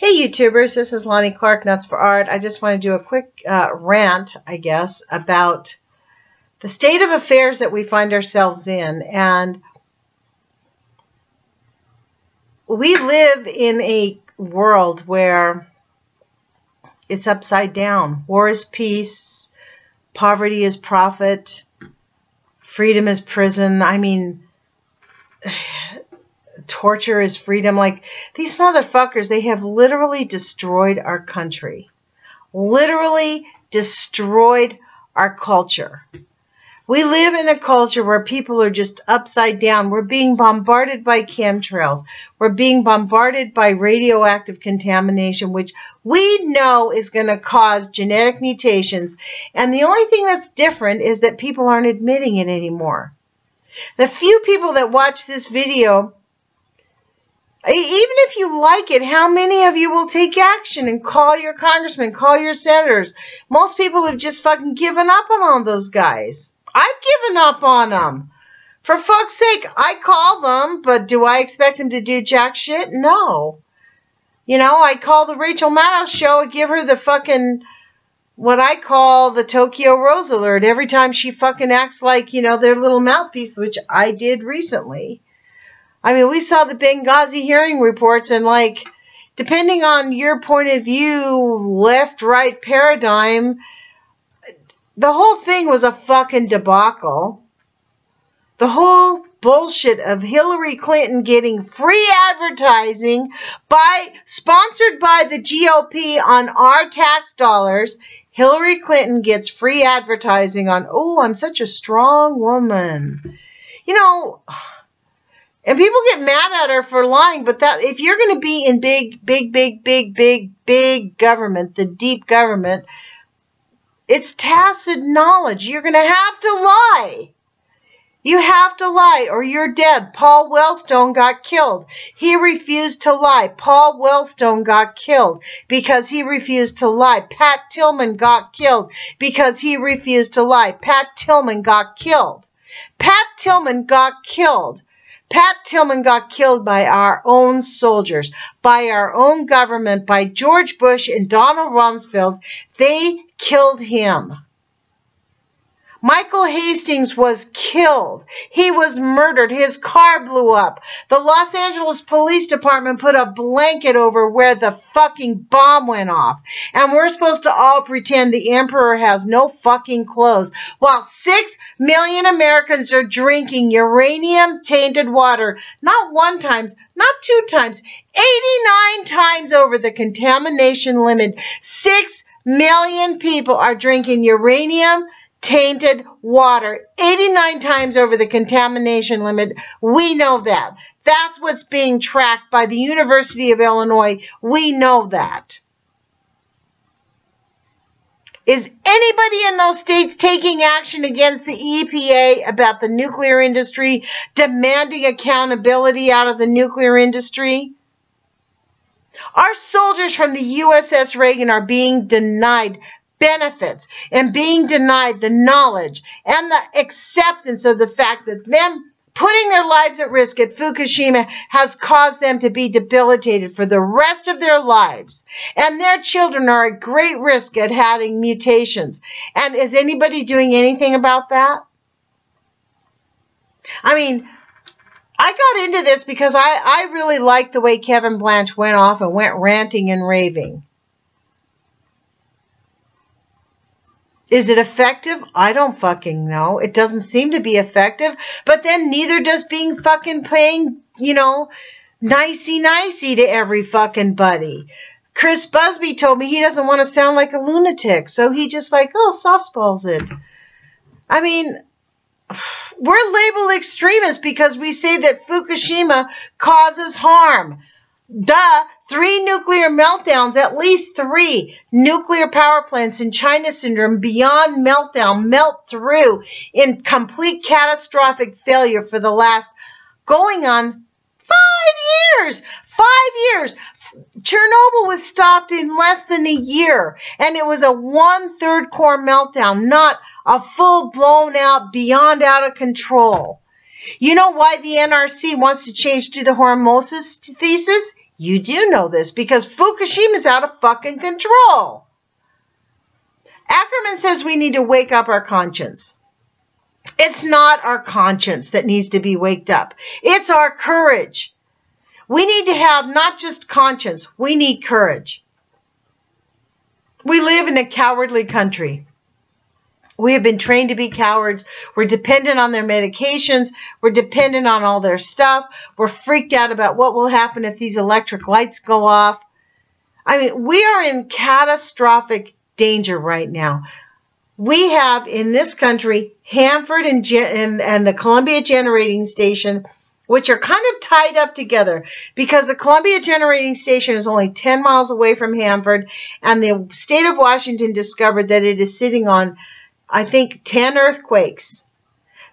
Hey YouTubers, this is Lonnie Clark, Nuts for Art. I just want to do a quick uh, rant, I guess, about the state of affairs that we find ourselves in. And we live in a world where it's upside down. War is peace, poverty is profit, freedom is prison. I mean, torture is freedom. Like these motherfuckers, they have literally destroyed our country, literally destroyed our culture. We live in a culture where people are just upside down. We're being bombarded by chemtrails. We're being bombarded by radioactive contamination, which we know is going to cause genetic mutations. And the only thing that's different is that people aren't admitting it anymore. The few people that watch this video even if you like it, how many of you will take action and call your congressman, call your senators? Most people have just fucking given up on all those guys. I've given up on them. For fuck's sake, I call them, but do I expect them to do jack shit? No. You know, I call the Rachel Maddow show and give her the fucking what I call the Tokyo Rose alert every time she fucking acts like, you know, their little mouthpiece, which I did recently. I mean, we saw the Benghazi hearing reports, and like, depending on your point of view, left right paradigm, the whole thing was a fucking debacle. The whole bullshit of Hillary Clinton getting free advertising by sponsored by the GOP on our tax dollars. Hillary Clinton gets free advertising on, oh, I'm such a strong woman. You know, and people get mad at her for lying, but that if you're going to be in big, big, big, big, big, big government, the deep government, it's tacit knowledge. You're going to have to lie. You have to lie or you're dead. Paul Wellstone got killed. He refused to lie. Paul Wellstone got killed because he refused to lie. Pat Tillman got killed because he refused to lie. Pat Tillman got killed. Pat Tillman got killed Pat Tillman got killed by our own soldiers, by our own government, by George Bush and Donald Rumsfeld. They killed him. Michael Hastings was killed. He was murdered. His car blew up. The Los Angeles Police Department put a blanket over where the fucking bomb went off. And we're supposed to all pretend the emperor has no fucking clothes while six million Americans are drinking uranium tainted water. Not one times, not two times, 89 times over the contamination limit. Six million people are drinking uranium tainted water 89 times over the contamination limit. We know that. That's what's being tracked by the University of Illinois. We know that. Is anybody in those states taking action against the EPA about the nuclear industry, demanding accountability out of the nuclear industry? Our soldiers from the USS Reagan are being denied benefits and being denied the knowledge and the acceptance of the fact that them putting their lives at risk at Fukushima has caused them to be debilitated for the rest of their lives. And their children are at great risk at having mutations. And is anybody doing anything about that? I mean, I got into this because I, I really liked the way Kevin Blanch went off and went ranting and raving. Is it effective? I don't fucking know. It doesn't seem to be effective, but then neither does being fucking paying, you know, nicey nicey to every fucking buddy. Chris Busby told me he doesn't want to sound like a lunatic, so he just like, oh, softballs it. I mean, we're labeled extremists because we say that Fukushima causes harm. Duh, three nuclear meltdowns, at least three nuclear power plants in China syndrome beyond meltdown, melt through in complete catastrophic failure for the last going on five years. Five years. Chernobyl was stopped in less than a year, and it was a one third core meltdown, not a full blown out, beyond out of control. You know why the NRC wants to change to the hormesis thesis? You do know this because Fukushima is out of fucking control. Ackermann says we need to wake up our conscience. It's not our conscience that needs to be waked up. It's our courage. We need to have not just conscience, we need courage. We live in a cowardly country. We have been trained to be cowards. We're dependent on their medications. We're dependent on all their stuff. We're freaked out about what will happen if these electric lights go off. I mean, we are in catastrophic danger right now. We have in this country Hanford and, and, and the Columbia Generating Station, which are kind of tied up together because the Columbia Generating Station is only 10 miles away from Hanford, and the state of Washington discovered that it is sitting on I think, 10 earthquakes.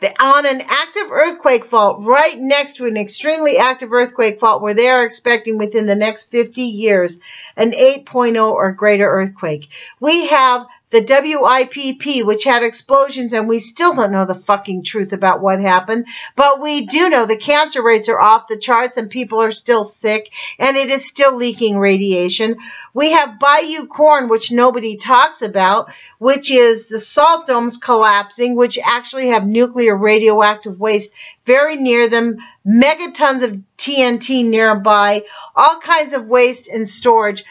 The, on an active earthquake fault right next to an extremely active earthquake fault where they are expecting within the next 50 years an 8.0 or greater earthquake. We have the WIPP, which had explosions, and we still don't know the fucking truth about what happened. But we do know the cancer rates are off the charts and people are still sick and it is still leaking radiation. We have Bayou Corne, which nobody talks about, which is the salt domes collapsing, which actually have nuclear radioactive waste very near them, megatons of TNT nearby, all kinds of waste and storage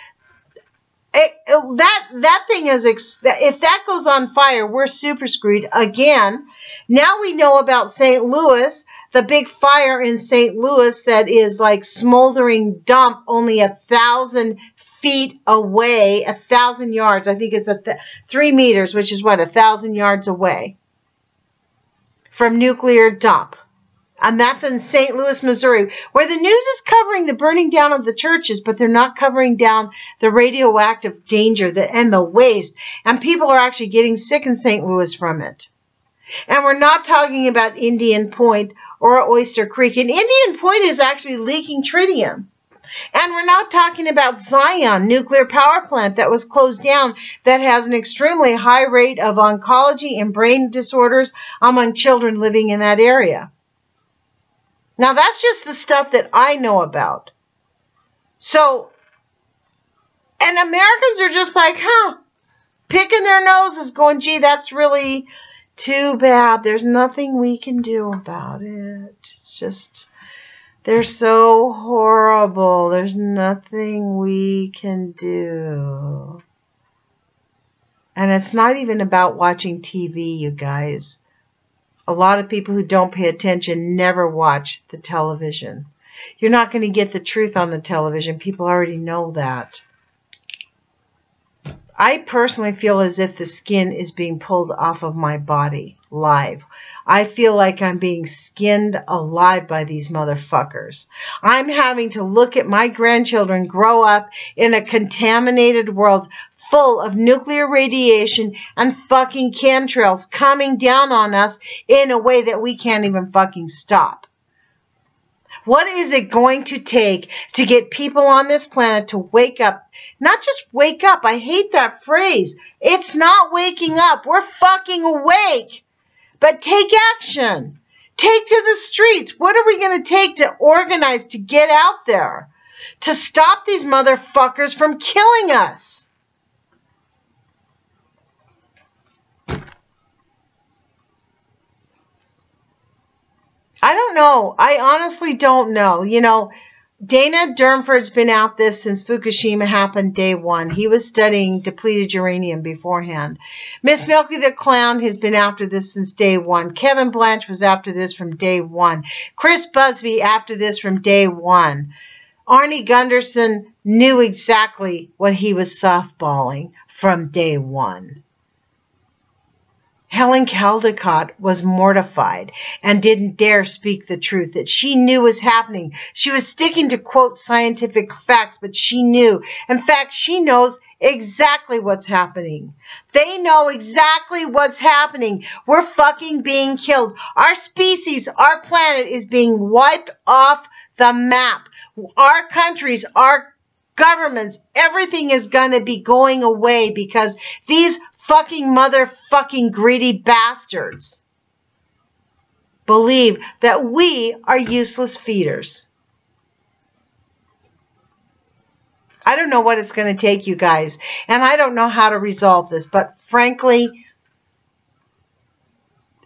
that that thing is if that goes on fire, we're super screwed again. Now we know about St. Louis, the big fire in St. Louis that is like smoldering dump only a thousand feet away, a thousand yards. I think it's a th three meters, which is what a thousand yards away from nuclear dump and that's in St. Louis, Missouri, where the news is covering the burning down of the churches, but they're not covering down the radioactive danger and the waste. And people are actually getting sick in St. Louis from it. And we're not talking about Indian Point or Oyster Creek. And Indian Point is actually leaking tritium. And we're not talking about Zion nuclear power plant that was closed down that has an extremely high rate of oncology and brain disorders among children living in that area. Now, that's just the stuff that I know about. So, and Americans are just like, huh, picking their noses, going, gee, that's really too bad. There's nothing we can do about it. It's just, they're so horrible. There's nothing we can do. And it's not even about watching TV, you guys a lot of people who don't pay attention never watch the television. You're not going to get the truth on the television. People already know that. I personally feel as if the skin is being pulled off of my body live. I feel like I'm being skinned alive by these motherfuckers. I'm having to look at my grandchildren grow up in a contaminated world full of nuclear radiation and fucking chemtrails coming down on us in a way that we can't even fucking stop. What is it going to take to get people on this planet to wake up? Not just wake up. I hate that phrase. It's not waking up. We're fucking awake. But take action. Take to the streets. What are we going to take to organize to get out there? To stop these motherfuckers from killing us. I don't know. I honestly don't know. You know, Dana Durnford's been out this since Fukushima happened day one. He was studying depleted uranium beforehand. Miss Milky the Clown has been after this since day one. Kevin Blanch was after this from day one. Chris Busby after this from day one. Arnie Gundersen knew exactly what he was softballing from day one. Helen Caldicott was mortified and didn't dare speak the truth that she knew was happening. She was sticking to quote scientific facts, but she knew. In fact, she knows exactly what's happening. They know exactly what's happening. We're fucking being killed. Our species, our planet is being wiped off the map. Our countries, our governments, everything is going to be going away because these fucking motherfucking greedy bastards believe that we are useless feeders. I don't know what it's going to take, you guys. And I don't know how to resolve this. But frankly,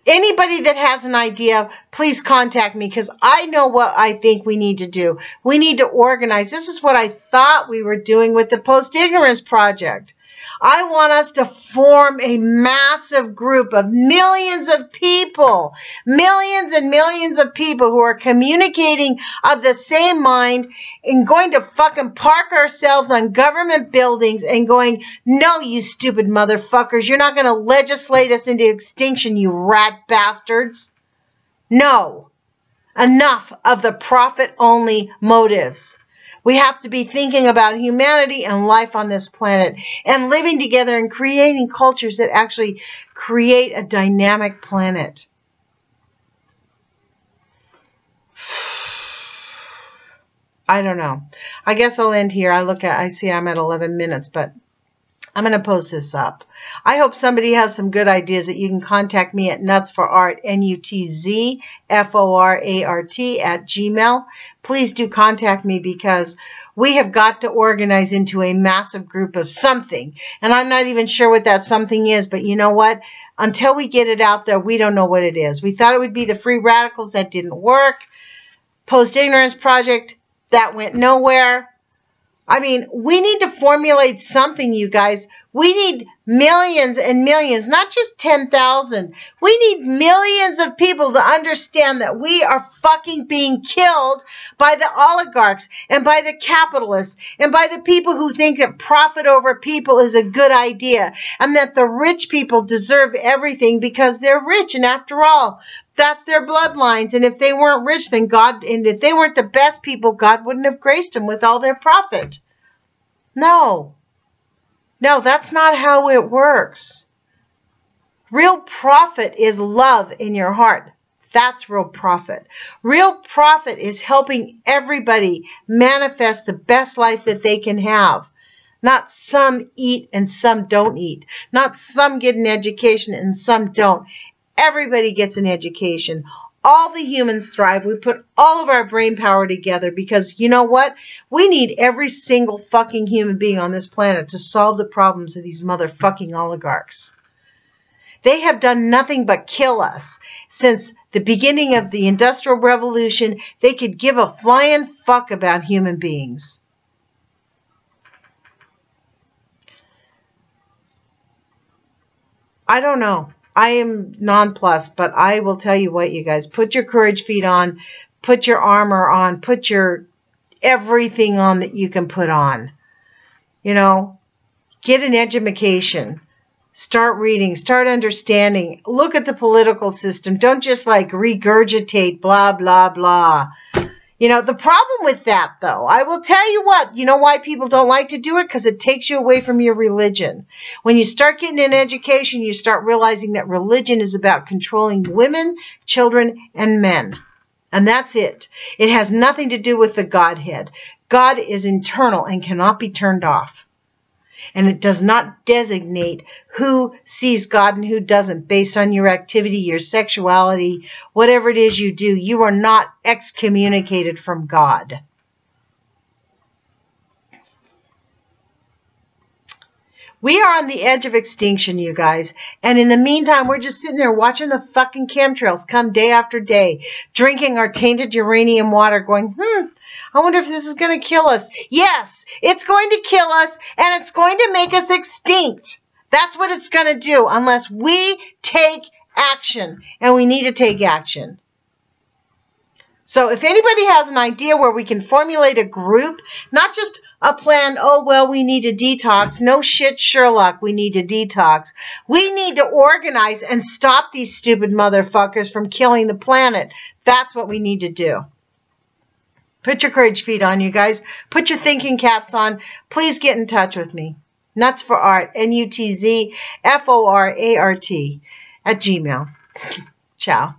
anybody that has an idea, please contact me because I know what I think we need to do. We need to organize. This is what I thought we were doing with the Post Ignorance Project. I want us to form a massive group of millions of people, millions and millions of people who are communicating of the same mind and going to fucking park ourselves on government buildings and going, no, you stupid motherfuckers, you're not going to legislate us into extinction, you rat bastards. No. Enough of the profit only motives. We have to be thinking about humanity and life on this planet and living together and creating cultures that actually create a dynamic planet. I don't know. I guess I'll end here. I look at I see I'm at 11 minutes, but I'm going to post this up. I hope somebody has some good ideas that you can contact me at nutzforart, N-U-T-Z-F-O-R-A-R-T at Gmail. Please do contact me because we have got to organize into a massive group of something. And I'm not even sure what that something is, but you know what? Until we get it out there, we don't know what it is. We thought it would be the free radicals. That didn't work. Post-ignorance project, that went nowhere. I mean, we need to formulate something, you guys. We need millions and millions, not just 10,000. We need millions of people to understand that we are fucking being killed by the oligarchs and by the capitalists and by the people who think that profit over people is a good idea and that the rich people deserve everything because they're rich. And after all, that's their bloodlines. And if they weren't rich, then God, and if they weren't the best people, God wouldn't have graced them with all their profit. No. No, that's not how it works. Real profit is love in your heart. That's real profit. Real profit is helping everybody manifest the best life that they can have. Not some eat and some don't eat. Not some get an education and some don't. Everybody gets an education. All the humans thrive. We put all of our brain power together because you know what? We need every single fucking human being on this planet to solve the problems of these motherfucking oligarchs. They have done nothing but kill us. Since the beginning of the Industrial Revolution, they could give a flying fuck about human beings. I don't know. I am nonplussed, but I will tell you what, you guys, put your courage feet on, put your armor on, put your everything on that you can put on. You know, get an education. Start reading, start understanding. Look at the political system. Don't just like regurgitate blah, blah, blah. You know, the problem with that, though, I will tell you what, you know why people don't like to do it? Because it takes you away from your religion. When you start getting an education, you start realizing that religion is about controlling women, children, and men. And that's it. It has nothing to do with the Godhead. God is internal and cannot be turned off and it does not designate who sees God and who doesn't based on your activity, your sexuality, whatever it is you do. You are not excommunicated from God. We are on the edge of extinction, you guys. And in the meantime, we're just sitting there watching the fucking chemtrails come day after day, drinking our tainted uranium water, going, hmm, I wonder if this is going to kill us. Yes, it's going to kill us and it's going to make us extinct. That's what it's going to do unless we take action. And we need to take action. So if anybody has an idea where we can formulate a group, not just a plan, oh, well, we need a detox. No shit, Sherlock, we need a detox. We need to organize and stop these stupid motherfuckers from killing the planet. That's what we need to do. Put your courage feet on, you guys. Put your thinking caps on. Please get in touch with me. Nuts for Art, N-U-T-Z-F-O-R-A-R-T at Gmail. Ciao.